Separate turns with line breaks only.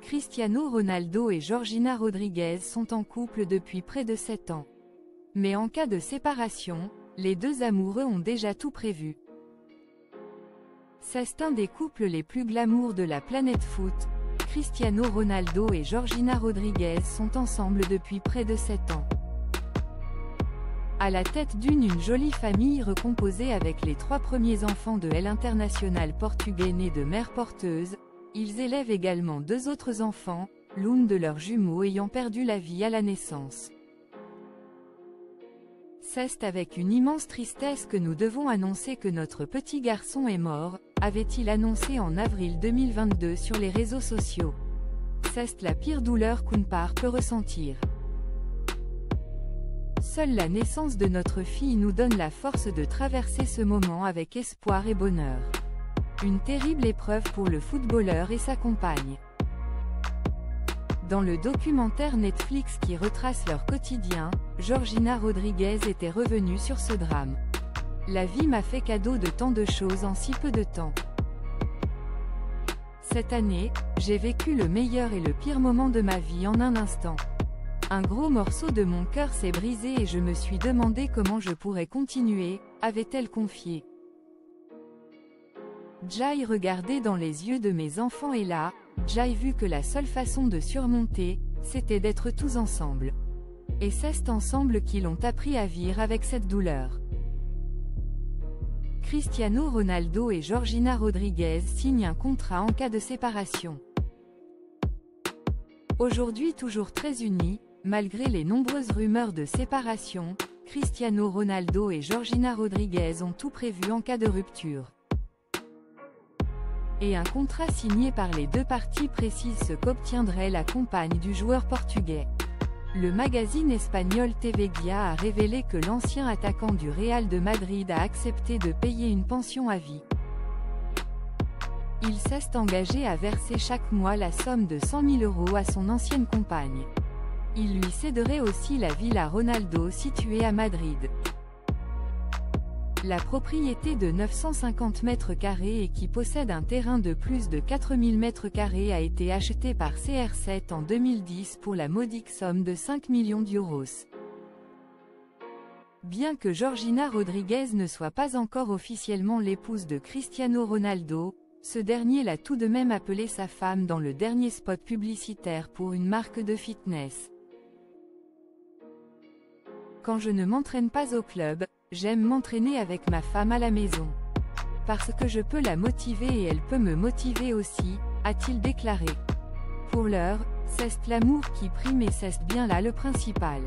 Cristiano Ronaldo et Georgina Rodriguez sont en couple depuis près de 7 ans. Mais en cas de séparation, les deux amoureux ont déjà tout prévu. C'est un des couples les plus glamour de la planète foot. Cristiano Ronaldo et Georgina Rodriguez sont ensemble depuis près de 7 ans. À la tête d'une une jolie famille recomposée avec les trois premiers enfants de L international portugais nés de mère porteuse, ils élèvent également deux autres enfants, l'une de leurs jumeaux ayant perdu la vie à la naissance. C'est avec une immense tristesse que nous devons annoncer que notre petit garçon est mort, avait-il annoncé en avril 2022 sur les réseaux sociaux. C'est la pire douleur qu'une part peut ressentir. Seule la naissance de notre fille nous donne la force de traverser ce moment avec espoir et bonheur. Une terrible épreuve pour le footballeur et sa compagne. Dans le documentaire Netflix qui retrace leur quotidien, Georgina Rodriguez était revenue sur ce drame. La vie m'a fait cadeau de tant de choses en si peu de temps. Cette année, j'ai vécu le meilleur et le pire moment de ma vie en un instant. Un gros morceau de mon cœur s'est brisé et je me suis demandé comment je pourrais continuer, avait-elle confié. Jai regardait dans les yeux de mes enfants et là, Jai vu que la seule façon de surmonter, c'était d'être tous ensemble. Et c'est ensemble qui l'ont appris à vivre avec cette douleur. Cristiano Ronaldo et Georgina Rodriguez signent un contrat en cas de séparation. Aujourd'hui toujours très unis, malgré les nombreuses rumeurs de séparation, Cristiano Ronaldo et Georgina Rodriguez ont tout prévu en cas de rupture et un contrat signé par les deux parties précise ce qu'obtiendrait la compagne du joueur portugais. Le magazine espagnol TV Guia a révélé que l'ancien attaquant du Real de Madrid a accepté de payer une pension à vie. Il s'est engagé à verser chaque mois la somme de 100 000 euros à son ancienne compagne. Il lui céderait aussi la villa Ronaldo située à Madrid. La propriété de 950 mètres carrés et qui possède un terrain de plus de 4000 mètres carrés a été achetée par CR7 en 2010 pour la modique somme de 5 millions d'euros. Bien que Georgina Rodriguez ne soit pas encore officiellement l'épouse de Cristiano Ronaldo, ce dernier l'a tout de même appelée sa femme dans le dernier spot publicitaire pour une marque de fitness. Quand je ne m'entraîne pas au club, J'aime m'entraîner avec ma femme à la maison. Parce que je peux la motiver et elle peut me motiver aussi, a-t-il déclaré. Pour l'heure, c'est l'amour qui prime et c'est bien là le principal.